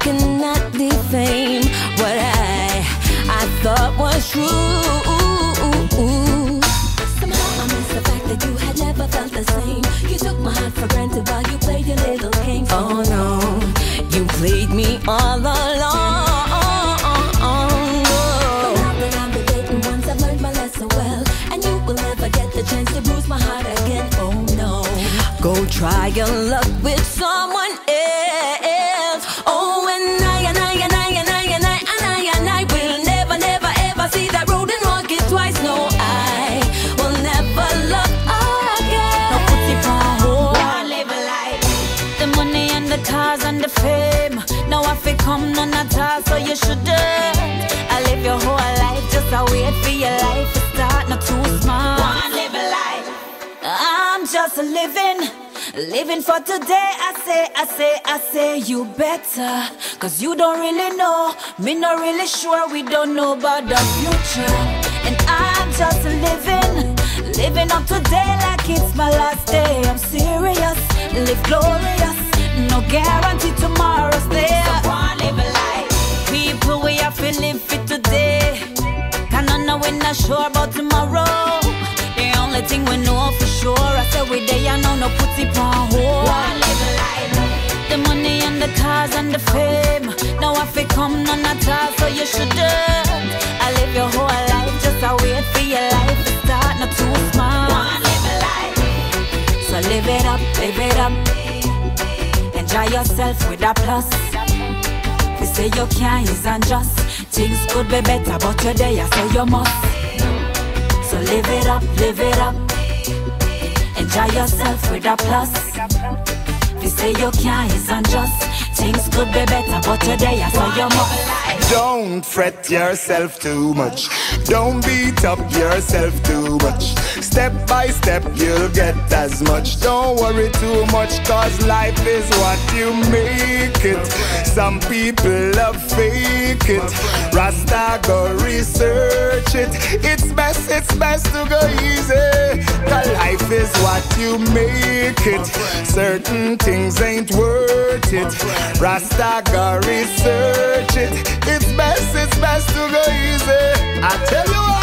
cannot defame what I I thought was true. Somehow I miss the fact that you had never felt the same. You took my heart for granted while you played your little game. Oh no, you played me all along. And chance to bruise my heart again. Oh no, go try your luck with come none at all, so you shouldn't. I live your whole life, just a wait for your life to start, not too smart. Wanna live a life. I'm just living, living for today. I say, I say, I say, you better. Cause you don't really know, me not really sure, we don't know about the future. And I'm just living, living up today like it's my last day. I'm serious, live glorious, no guarantee tomorrow's not sure about tomorrow? The only thing we know for sure, I say we there, I know no put it on hold. Wanna live a life. The money and the cars and the fame. Now I feel come none at all, so you shouldn't. I live your whole life, just a wait for your life to start, not too smart. Wanna live a life. So live it up, live it up. Enjoy yourself with a plus. If you say you can't, is unjust. Things could be better, but you're there, so you must. So live it up, live it up. Enjoy yourself with a plus. You say you can't, unjust. Things could be better, but you're there, so you must. Don't fret yourself too much. Don't beat up yourself too much. Step by step, you'll get as much. Don't worry too much, cause life is what you make it. Some people love fake it. Rasta go research it. It's best, it's best to go easy. Is what you make it. Certain things ain't worth it. Rasta go research it. It's best, it's best to go easy. I tell you what.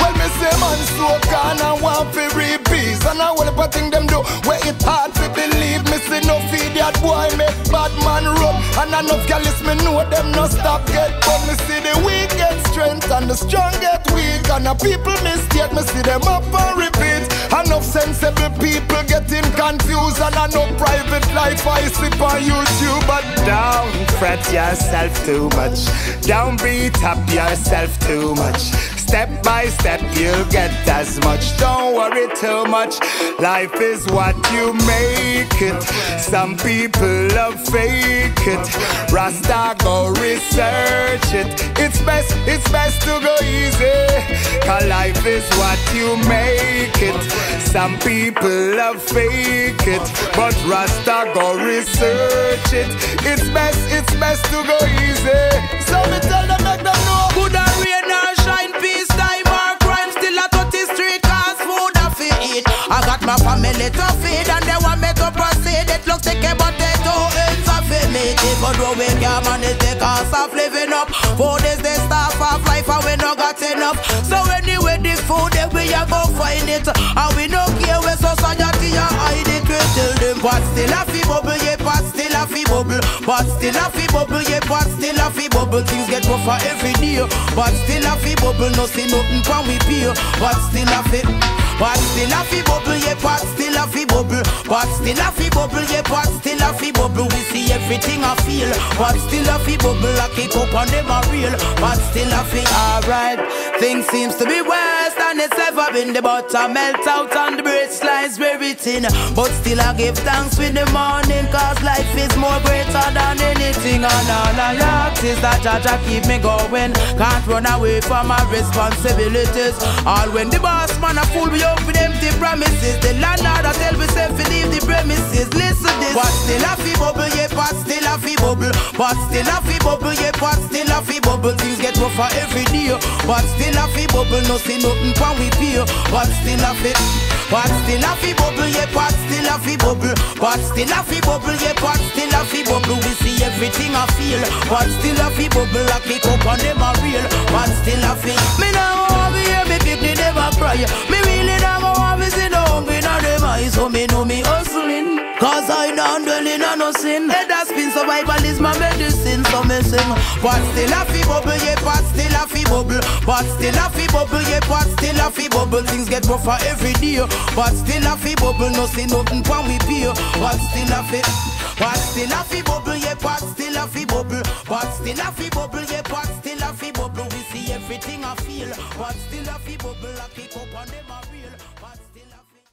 Well, me say man so can and want fi reap peace And I want to thing them do Where it hard to believe Me see no feed that boy make bad man run And enough gal me know them no stop get But me see the weak get strength And the strong get weak And the people mistake Me see them up and repeat Enough sensible people getting confused And enough private life. I slip on YouTube But don't fret yourself too much. Don't beat up yourself too much Step by step, you'll get as much. Don't worry too much. Life is what you make it. Some people love fake it. Rasta go research it. It's best, it's best to go easy. Cause life is what you make it. Some people love fake it. But Rasta go research it. It's best, it's best to go easy. So We can't manage the cost of living up. Food is the staff of life and we no got enough. So anyway, the food that we a go find it. And we no care where society a hide it. We tell them but still a fi bubble, yeah, but still a fi bubble. But still a fi bubble, yeah, but still a fi bubble. Things get rougher every day. But still a fi bubble, no see nothing from we pay. But still a fi, but still a fi bubble, yeah, but still a fi bubble. But still a fi bubble, yeah, but still a fi bubble. We see everything I feel. But still a fi bubble, I kick up on them a real. But still a fi alright. Things seems to be worse than it's ever been. The butter melt out and the bread slides very thin. But still I give thanks with the morning, cause life is more greater than anything. And all I ask promises that Jah Jah keep me going. Can't run away from my responsibilities. All when the boss man a fool me up with empty promises. The landlord a tell me say leave the premises. Listen this. But still a fi bubble, yeah, but still. But still a fi bubble, yeah, but still a fi bubble. Things get rougher every day. But still a fi bubble, no see nothing when we pay. But still a fi. But still a fi bubble, yeah, but still a fi bubble. But still a fi bubble, yeah, but still a fi bubble. We see everything I feel. But still a fi bubble, I kick up on them a real. But still a fi. Survival is my medicine. So me sing. But still a fi bubble, yeah, but still a fi bubble. But still a fi bubble, yeah, but still a fi bubble. Things get rougher every day. But still a fi bubble, no see nothing when we pay. But still a fi, but still a fi bubble, yeah, but still a fi bubble. But still a fi bubble, yeah, but still a fi bubble. We see everything I feel. But still a fi bubble, I kick up on them.